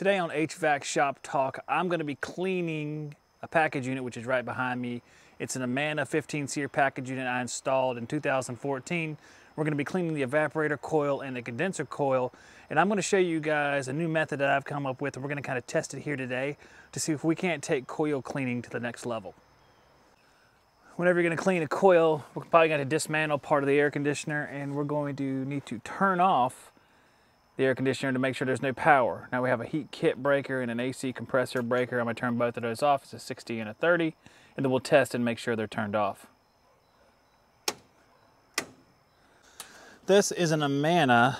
Today on HVAC Shop Talk, I'm going to be cleaning a package unit which is right behind me. It's an Amana 15 SEER package unit I installed in 2014. We're going to be cleaning the evaporator coil and the condenser coil and I'm going to show you guys a new method that I've come up with and we're going to kind of test it here today to see if we can't take coil cleaning to the next level. Whenever you're going to clean a coil, we're probably to dismantle part of the air conditioner and we're going to need to turn off the air conditioner to make sure there's no power. Now we have a heat kit breaker and an AC compressor breaker. I'm gonna turn both of those off. It's a 60 and a 30, and then we'll test and make sure they're turned off. This is an Amana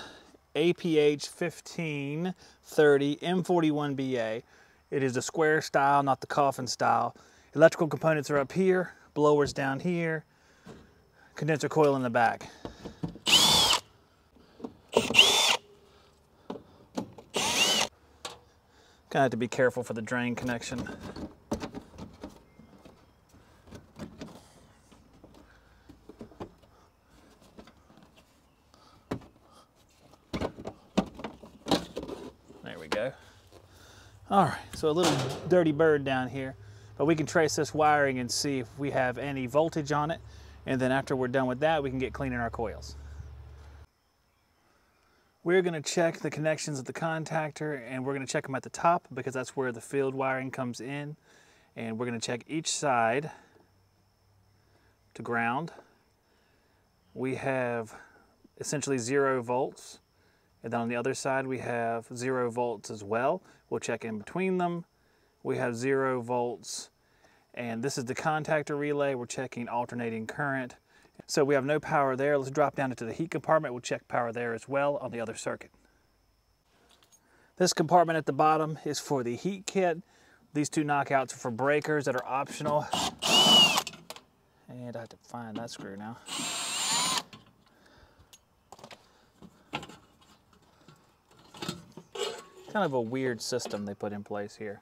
APH 1530 M41BA. It is the square style, not the coffin style. Electrical components are up here, blowers down here, condenser coil in the back. Kind of have to be careful for the drain connection. There we go. All right, so a little dirty bird down here, but we can trace this wiring and see if we have any voltage on it. And then after we're done with that, we can get cleaning our coils. We're going to check the connections of the contactor and we're going to check them at the top because that's where the field wiring comes in. And we're going to check each side to ground. We have essentially zero volts. And then on the other side, we have zero volts as well. We'll check in between them. We have zero volts. And this is the contactor relay. We're checking alternating current. So we have no power there. Let's drop down into the heat compartment. We'll check power there as well on the other circuit. This compartment at the bottom is for the heat kit. These two knockouts are for breakers that are optional. And I have to find that screw now. Kind of a weird system they put in place here.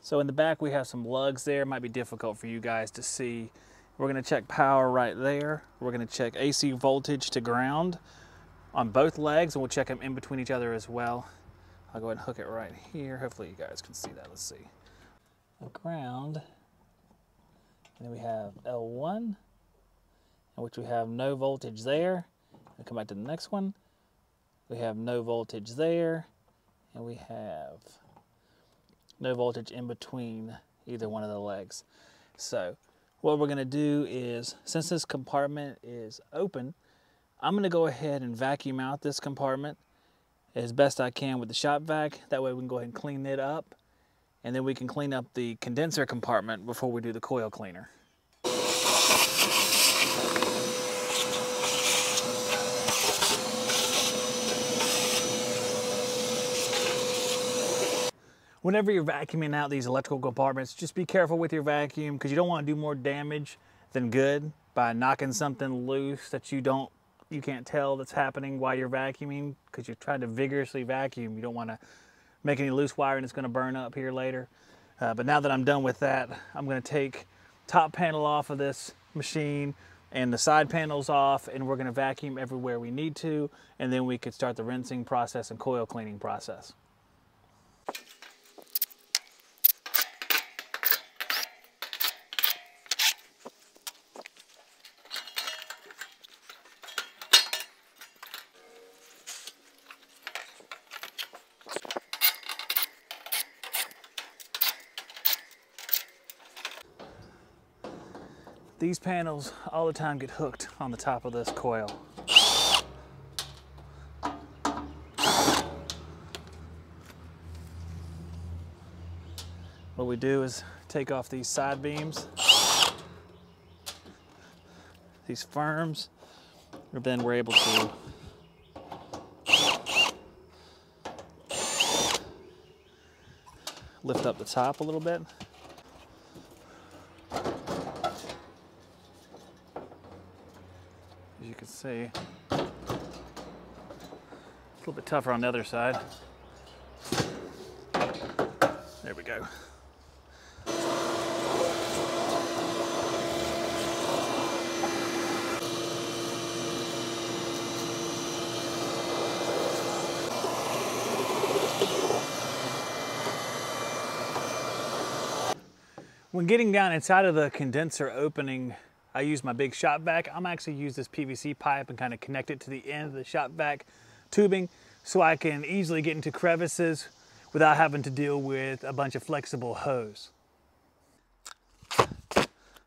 So in the back we have some lugs there. It might be difficult for you guys to see. We're gonna check power right there. We're gonna check AC voltage to ground on both legs and we'll check them in between each other as well. I'll go ahead and hook it right here. Hopefully you guys can see that. Let's see. Ground. And then we have L1, in which we have no voltage there. And come back to the next one. We have no voltage there. And we have no voltage in between either one of the legs. So what we're going to do is, since this compartment is open, I'm going to go ahead and vacuum out this compartment as best I can with the shop vac. That way we can go ahead and clean it up and then we can clean up the condenser compartment before we do the coil cleaner. Whenever you're vacuuming out these electrical compartments, just be careful with your vacuum because you don't want to do more damage than good by knocking something loose that you don't you can't tell that's happening while you're vacuuming because you're trying to vigorously vacuum. You don't want to make any loose and it's going to burn up here later. Uh, but now that I'm done with that, I'm going to take top panel off of this machine and the side panels off and we're going to vacuum everywhere we need to and then we could start the rinsing process and coil cleaning process. These panels all the time get hooked on the top of this coil. What we do is take off these side beams, these firms, and then we're able to lift up the top a little bit. you can see. It's a little bit tougher on the other side. There we go. When getting down inside of the condenser opening I use my big shop vac. I'm actually use this PVC pipe and kind of connect it to the end of the shop vac tubing so I can easily get into crevices without having to deal with a bunch of flexible hose.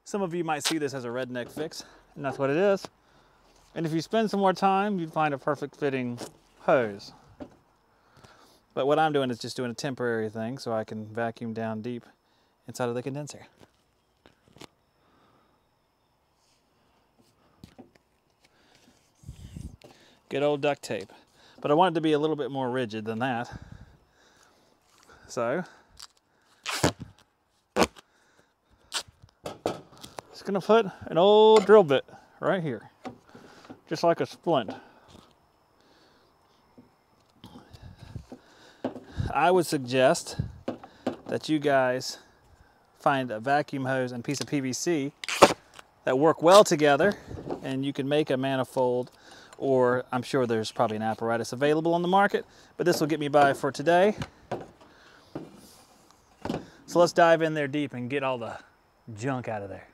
Some of you might see this as a redneck fix, and that's what it is. And if you spend some more time, you'd find a perfect fitting hose. But what I'm doing is just doing a temporary thing so I can vacuum down deep inside of the condenser. Good old duct tape. But I want it to be a little bit more rigid than that. So, just gonna put an old drill bit right here, just like a splint. I would suggest that you guys find a vacuum hose and piece of PVC that work well together and you can make a manifold or I'm sure there's probably an apparatus available on the market, but this will get me by for today. So let's dive in there deep and get all the junk out of there.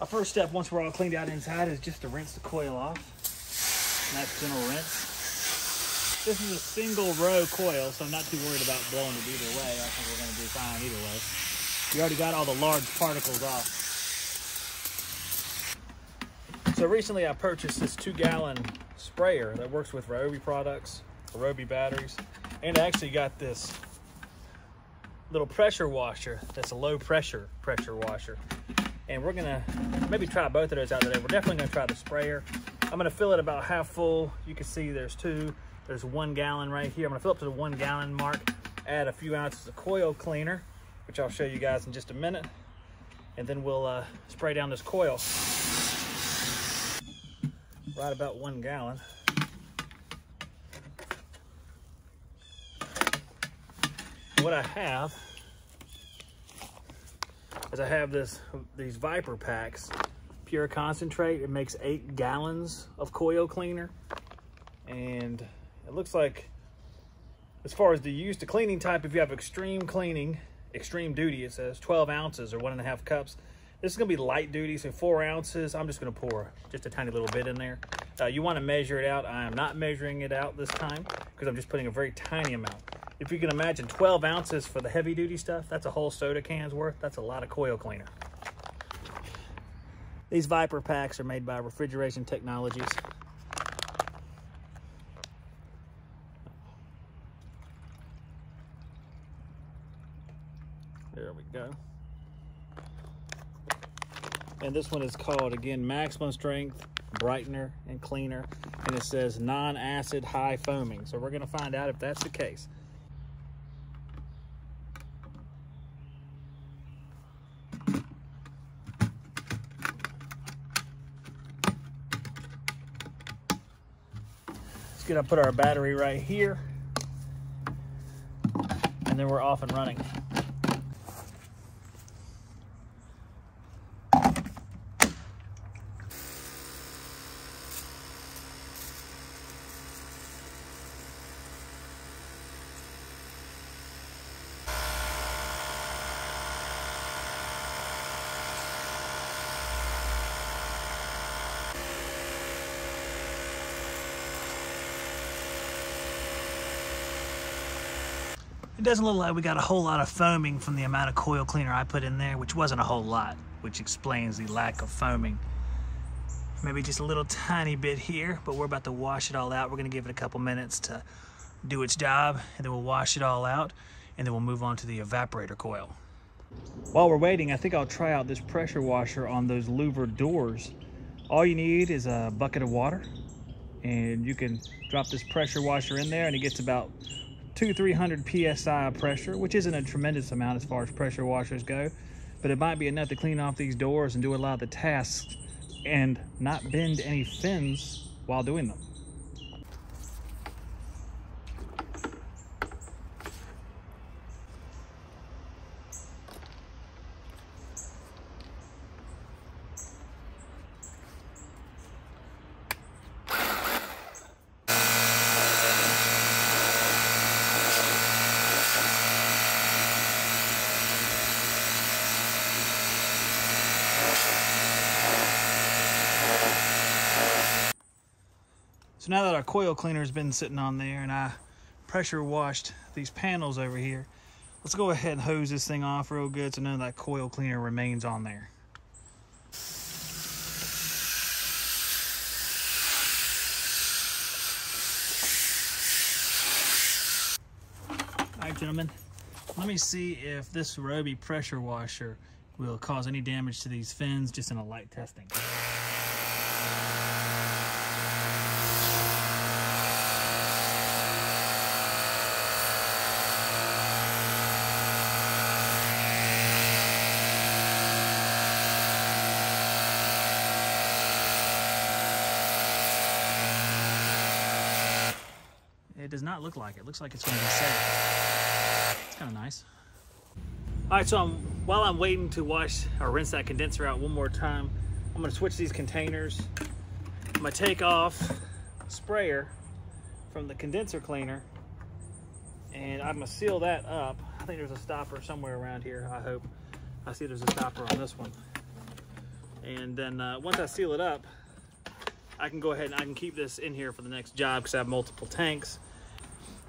Our first step, once we're all cleaned out inside, is just to rinse the coil off. That's general rinse. This is a single row coil, so I'm not too worried about blowing it either way. I think we're gonna do fine either way. You already got all the large particles off. So recently I purchased this two gallon sprayer that works with Ryobi products, Ryobi batteries, and I actually got this little pressure washer that's a low pressure pressure washer and we're gonna maybe try both of those out today. We're definitely gonna try the sprayer. I'm gonna fill it about half full. You can see there's two, there's one gallon right here. I'm gonna fill up to the one gallon mark, add a few ounces of coil cleaner, which I'll show you guys in just a minute. And then we'll uh, spray down this coil. Right about one gallon. What I have is I have this these Viper packs, pure concentrate. It makes eight gallons of coil cleaner. And it looks like, as far as the use, the cleaning type, if you have extreme cleaning, extreme duty, it says 12 ounces or one and a half cups. This is gonna be light duty, so four ounces. I'm just gonna pour just a tiny little bit in there. Uh, you wanna measure it out. I am not measuring it out this time because I'm just putting a very tiny amount if you can imagine 12 ounces for the heavy duty stuff, that's a whole soda can's worth. That's a lot of coil cleaner. These Viper packs are made by Refrigeration Technologies. There we go. And this one is called, again, Maximum Strength Brightener and Cleaner. And it says non-acid high foaming. So we're going to find out if that's the case. Gonna put our battery right here and then we're off and running. It doesn't look like we got a whole lot of foaming from the amount of coil cleaner I put in there, which wasn't a whole lot, which explains the lack of foaming. Maybe just a little tiny bit here, but we're about to wash it all out. We're gonna give it a couple minutes to do its job, and then we'll wash it all out, and then we'll move on to the evaporator coil. While we're waiting, I think I'll try out this pressure washer on those louver doors. All you need is a bucket of water, and you can drop this pressure washer in there, and it gets about two 300 psi pressure, which isn't a tremendous amount as far as pressure washers go, but it might be enough to clean off these doors and do a lot of the tasks and not bend any fins while doing them. Now that our coil cleaner has been sitting on there and I pressure washed these panels over here, let's go ahead and hose this thing off real good so none of that coil cleaner remains on there. All right, gentlemen, let me see if this Ryobi pressure washer will cause any damage to these fins just in a light testing. It does not look like it. Looks like it's going to be safe. It's kind of nice. All right, so I'm, while I'm waiting to wash or rinse that condenser out one more time, I'm gonna switch these containers. I'm gonna take off sprayer from the condenser cleaner and I'm gonna seal that up. I think there's a stopper somewhere around here, I hope. I see there's a stopper on this one. And then uh, once I seal it up, I can go ahead and I can keep this in here for the next job because I have multiple tanks.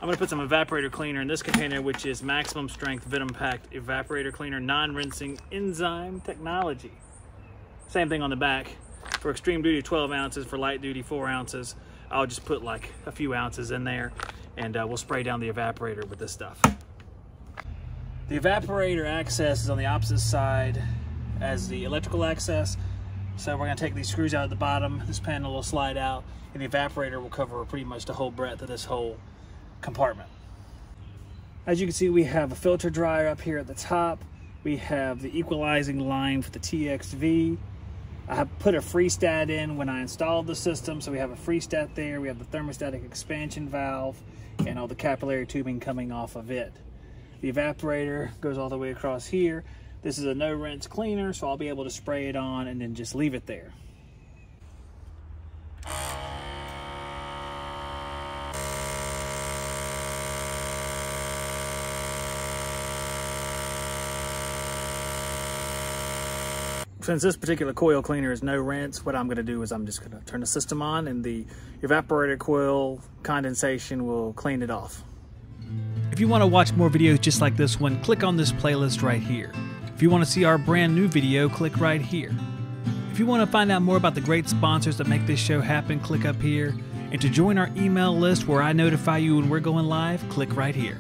I'm gonna put some evaporator cleaner in this container, which is maximum strength Venom Packed evaporator cleaner, non-rinsing enzyme technology. Same thing on the back. For extreme duty, 12 ounces. For light duty, four ounces. I'll just put like a few ounces in there and uh, we'll spray down the evaporator with this stuff. The evaporator access is on the opposite side as the electrical access. So we're gonna take these screws out at the bottom. This panel will slide out and the evaporator will cover pretty much the whole breadth of this whole compartment. As you can see, we have a filter dryer up here at the top. We have the equalizing line for the TXV. I have put a freezestat in when I installed the system, so we have a freezestat there. We have the thermostatic expansion valve and all the capillary tubing coming off of it. The evaporator goes all the way across here. This is a no rinse cleaner, so I'll be able to spray it on and then just leave it there. Since this particular coil cleaner is no rinse, what I'm gonna do is I'm just gonna turn the system on and the evaporator coil condensation will clean it off. If you wanna watch more videos just like this one, click on this playlist right here. If you wanna see our brand new video, click right here. If you wanna find out more about the great sponsors that make this show happen, click up here. And to join our email list where I notify you when we're going live, click right here.